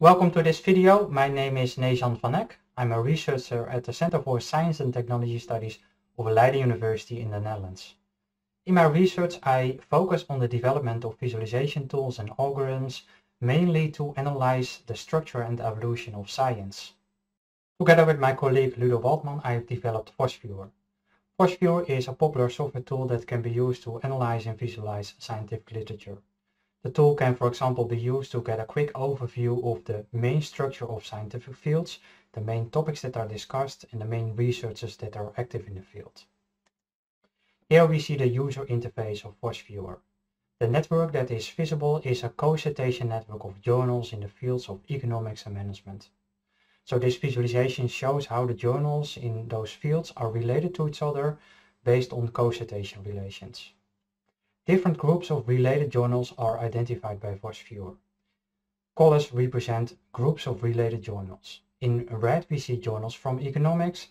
Welcome to this video. My name is Nees Jan van Eck. I'm a researcher at the Center for Science and Technology Studies of Leiden University in the Netherlands. In my research, I focus on the development of visualization tools and algorithms, mainly to analyze the structure and evolution of science. Together with my colleague Ludo Waltman, I have developed VOSviewer. VOSviewer is a popular software tool that can be used to analyze and visualize scientific literature. The tool can, for example, be used to get a quick overview of the main structure of scientific fields, the main topics that are discussed, and the main researchers that are active in the field. Here we see the user interface of VOSviewer. The network that is visible is a co-citation network of journals in the fields of economics and management. So this visualization shows how the journals in those fields are related to each other based on co-citation relations. Different groups of related journals are identified by VOSviewer. Colors represent groups of related journals. In red we see journals from economics,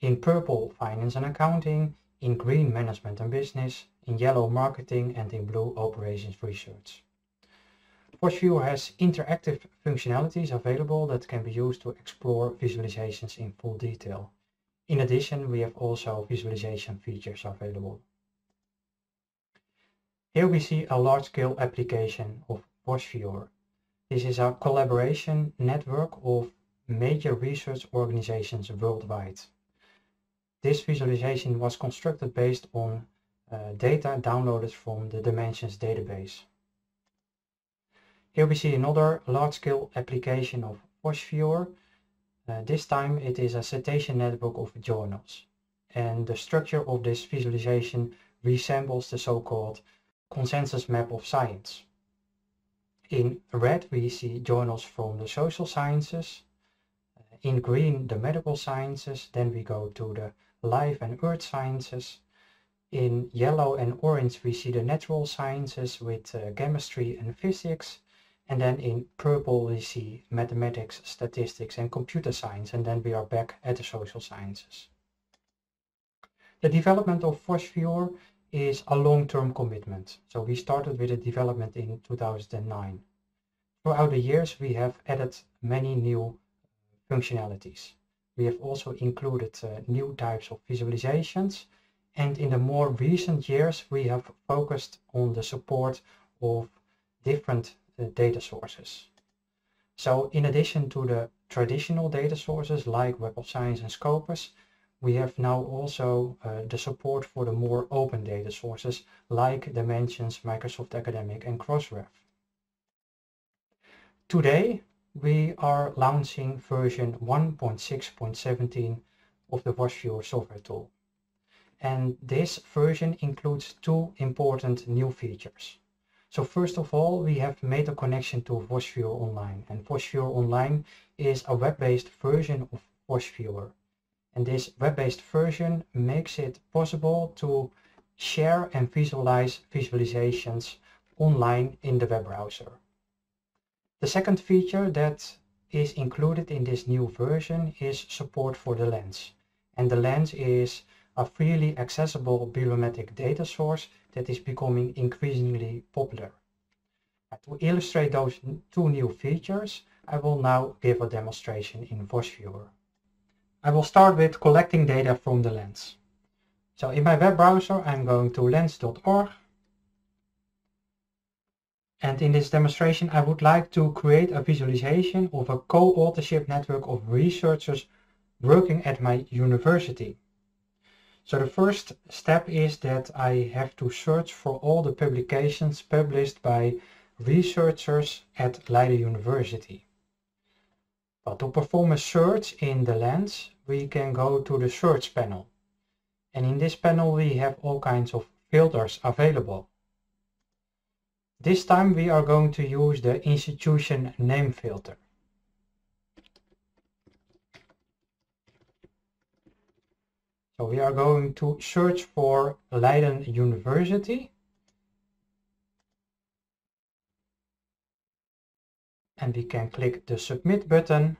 in purple finance and accounting, in green management and business, in yellow marketing and in blue operations research. VOSviewer has interactive functionalities available that can be used to explore visualizations in full detail. In addition, we have also visualization features available. Here we see a large-scale application of VOSviewer. This is a collaboration network of major research organizations worldwide. This visualization was constructed based on uh, data downloaded from the Dimensions database. Here we see another large-scale application of VOSviewer. Uh, this time it is a citation network of journals. And the structure of this visualization resembles the so-called consensus map of science. In red we see journals from the social sciences, in green the medical sciences, then we go to the life and earth sciences. In yellow and orange we see the natural sciences with uh, chemistry and physics. And then in purple we see mathematics, statistics and computer science and then we are back at the social sciences. The development of VOSviewer is a long-term commitment. So we started with the development in 2009. Throughout the years, we have added many new functionalities. We have also included uh, new types of visualizations. And in the more recent years, we have focused on the support of different uh, data sources. So in addition to the traditional data sources like Web of Science and Scopus, we have now also uh, the support for the more open data sources like Dimensions, Microsoft Academic and Crossref. Today we are launching version 1.6.17 of the VOSviewer software tool. And this version includes two important new features. So first of all, we have made a connection to VOSviewer Online. And VOSviewer Online is a web-based version of VOSviewer. And this web-based version makes it possible to share and visualize visualizations online in the web browser. The second feature that is included in this new version is support for the lens. And the lens is a freely accessible bibliometric data source that is becoming increasingly popular. Uh, to illustrate those two new features, I will now give a demonstration in VOSviewer. I will start with collecting data from the lens. So in my web browser, I'm going to lens.org. And in this demonstration, I would like to create a visualization of a co-authorship network of researchers working at my university. So the first step is that I have to search for all the publications published by researchers at Leiden University. But to perform a search in the lens, we can go to the search panel. And in this panel we have all kinds of filters available. This time we are going to use the institution name filter. So we are going to search for Leiden University and we can click the submit button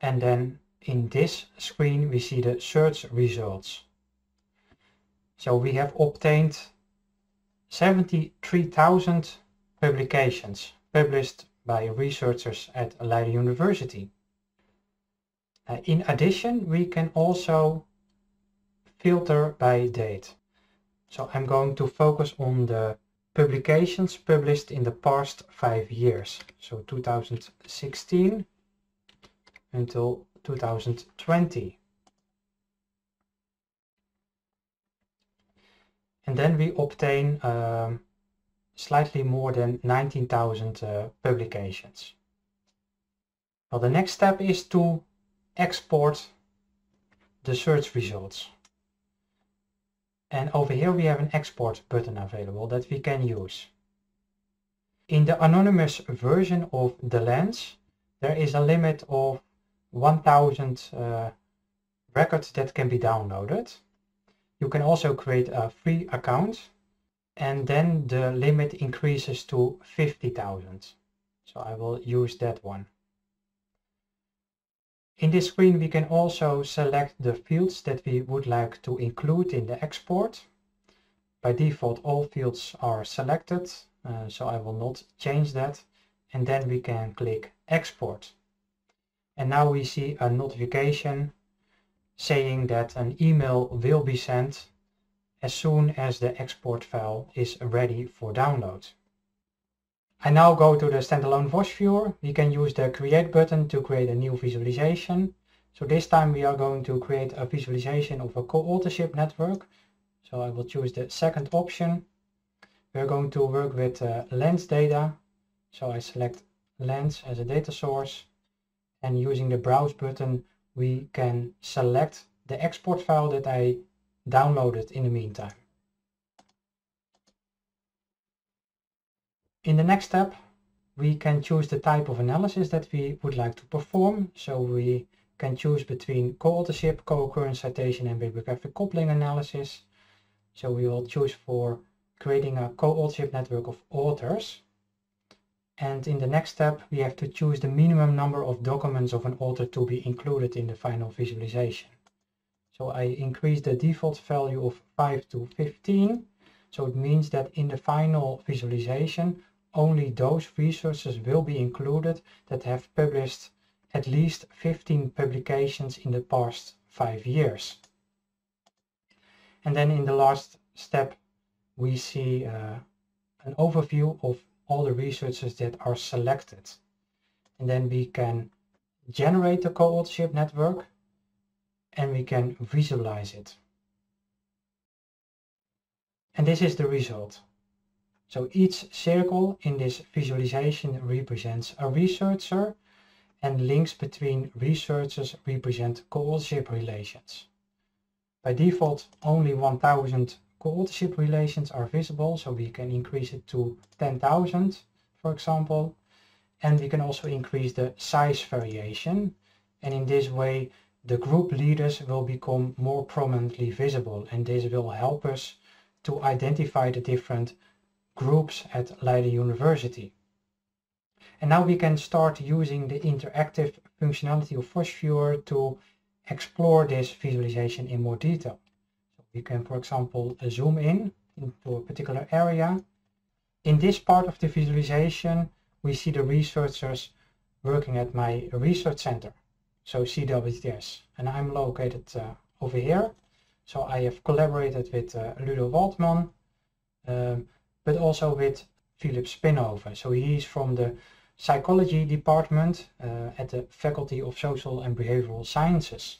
and then in this screen we see the search results. So we have obtained 73,000 publications published by researchers at Leiden University. Uh, in addition, we can also filter by date. So I'm going to focus on the publications published in the past five years. So 2016 until 2020. And then we obtain um, slightly more than 19,000 uh, publications. Well, the next step is to export the search results. And over here we have an export button available that we can use. In the anonymous version of the lens, there is a limit of 1000 uh, records that can be downloaded. You can also create a free account and then the limit increases to 50,000. So I will use that one. In this screen we can also select the fields that we would like to include in the export. By default all fields are selected, uh, so I will not change that. And then we can click export. And now we see a notification saying that an email will be sent as soon as the export file is ready for download. I now go to the standalone VOSviewer. We can use the create button to create a new visualization. So this time we are going to create a visualization of a co-authorship network. So I will choose the second option. We're going to work with uh, lens data. So I select lens as a data source and using the browse button we can select the export file that I downloaded in the meantime. In the next step, we can choose the type of analysis that we would like to perform. So we can choose between co-authorship, co-occurrence citation and bibliographic coupling analysis. So we will choose for creating a co-authorship network of authors. And in the next step, we have to choose the minimum number of documents of an author to be included in the final visualization. So I increase the default value of 5 to 15. So it means that in the final visualization, only those resources will be included that have published at least 15 publications in the past five years. And then in the last step, we see uh, an overview of all the resources that are selected. And then we can generate the co-authorship network and we can visualize it. And this is the result. So each circle in this visualization represents a researcher and links between researchers represent co-authorship relations. By default, only 1000 co-authorship relations are visible, so we can increase it to 10,000, for example. And we can also increase the size variation. And in this way, the group leaders will become more prominently visible. And this will help us to identify the different groups at Leiden University. And now we can start using the interactive functionality of VOSviewer to explore this visualization in more detail. So we can, for example, zoom in into a particular area. In this part of the visualization, we see the researchers working at my research center, so CWTS. And I'm located uh, over here. So I have collaborated with uh, Ludo Waltman, um, but also with Philip Spinhoven. So he is from the psychology department uh, at the Faculty of Social and Behavioral Sciences.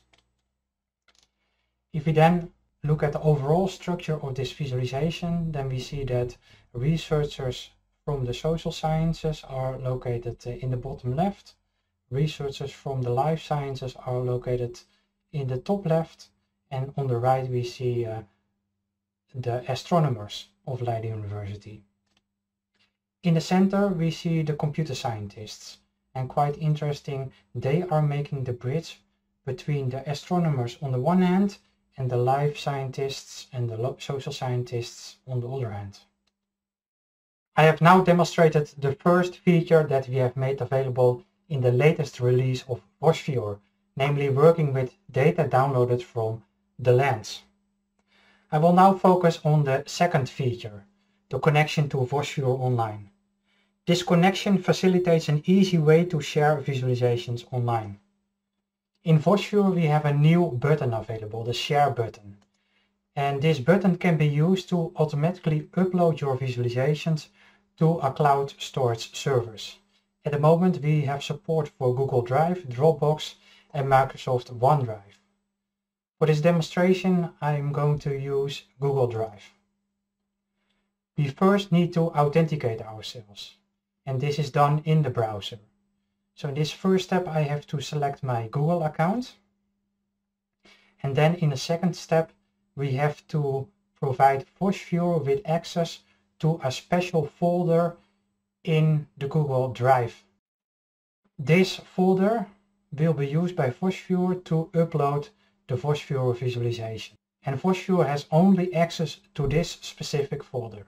If we then look at the overall structure of this visualization, then we see that researchers from the social sciences are located uh, in the bottom left. Researchers from the life sciences are located in the top left. And on the right we see uh, the astronomers of Leiden University. In the center we see the computer scientists and quite interesting they are making the bridge between the astronomers on the one hand and the life scientists and the social scientists on the other hand. I have now demonstrated the first feature that we have made available in the latest release of Vosh namely working with data downloaded from the lens. I will now focus on the second feature, the connection to VOSviewer Online. This connection facilitates an easy way to share visualizations online. In VOSviewer we have a new button available, the Share button. And this button can be used to automatically upload your visualizations to a cloud storage service. At the moment we have support for Google Drive, Dropbox and Microsoft OneDrive. For this demonstration I'm going to use Google Drive. We first need to authenticate ourselves and this is done in the browser. So in this first step I have to select my Google account and then in the second step we have to provide VOSviewer with access to a special folder in the Google Drive. This folder will be used by VOSviewer to upload the VOSviewer visualization. And VOSviewer has only access to this specific folder.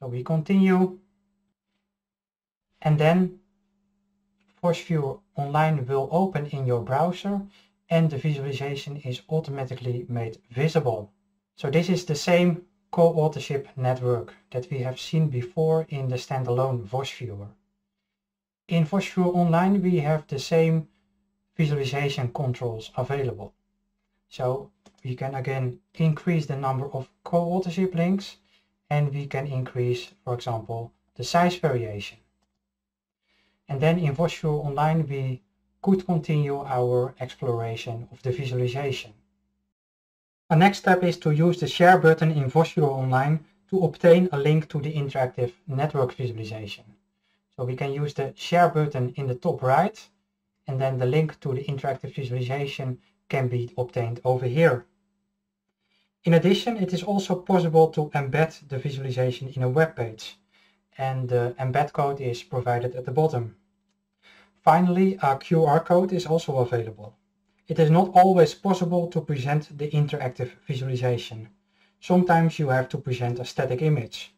So we continue. And then VOSviewer Online will open in your browser and the visualization is automatically made visible. So this is the same co-authorship network that we have seen before in the standalone VOSviewer. In VOSviewer Online we have the same visualization controls available. So we can again increase the number of co-authorship links and we can increase, for example, the size variation. And then in VOSviewer Online we could continue our exploration of the visualization. A next step is to use the share button in VOSviewer Online to obtain a link to the interactive network visualization. So we can use the share button in the top right and then the link to the interactive visualization can be obtained over here. In addition, it is also possible to embed the visualization in a web page and the embed code is provided at the bottom. Finally, a QR code is also available. It is not always possible to present the interactive visualization. Sometimes you have to present a static image.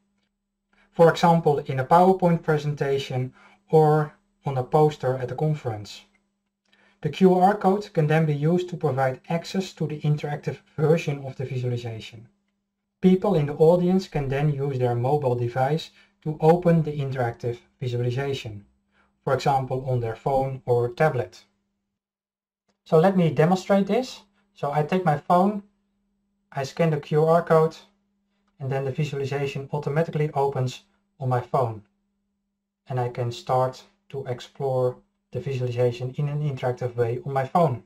For example, in a PowerPoint presentation or on a poster at a conference. The QR code can then be used to provide access to the interactive version of the visualization. People in the audience can then use their mobile device to open the interactive visualization, for example on their phone or tablet. So let me demonstrate this. So I take my phone, I scan the QR code, and then the visualization automatically opens on my phone. And I can start to explore the visualization in an interactive way on my phone.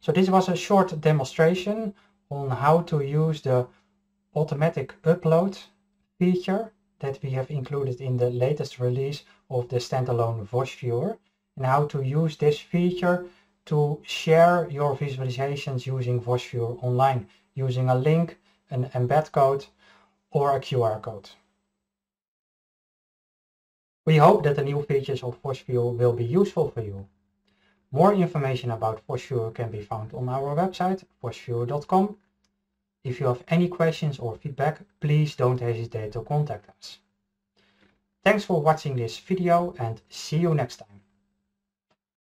So this was a short demonstration on how to use the automatic upload feature that we have included in the latest release of the standalone VOSviewer and how to use this feature to share your visualizations using VOSviewer online using a link, an embed code or a QR code. We hope that the new features of VOSviewer will be useful for you. More information about VOSviewer can be found on our website, vosviewer.com. If you have any questions or feedback, please don't hesitate to contact us. Thanks for watching this video and see you next time.